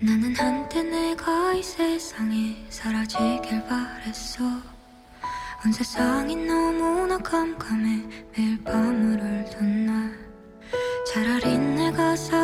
나는 한때 내가 이 세상에 사라지길 바랬어. 온 세상이 너무나 깜깜해 매일 밤을 울던 날. 차라리 내가 사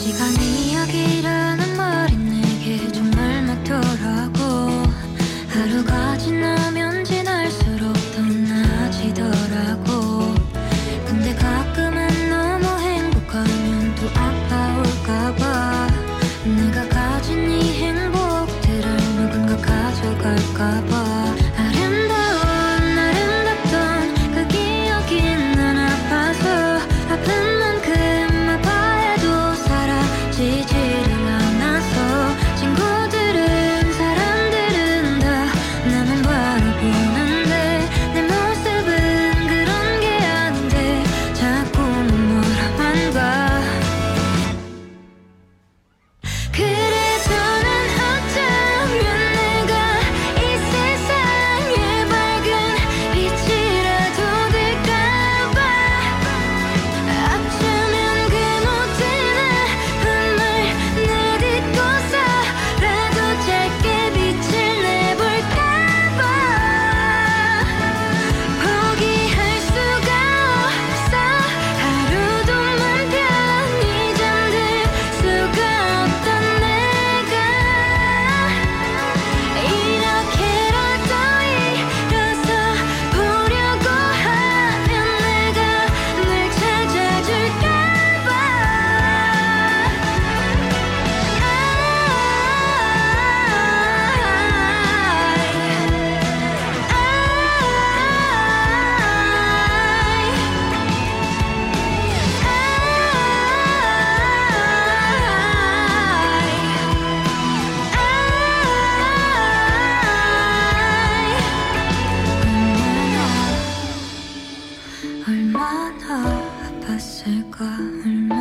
시간이 여기라는 말이 내게 정말 맞더라고. 하루가 지나면 지날수록 더 나아지더라고. 근데 가끔은 너무 행복하면 또 아파올까봐. 내가 가진 이 행복들을 누군가 가져갈까봐. ah 温柔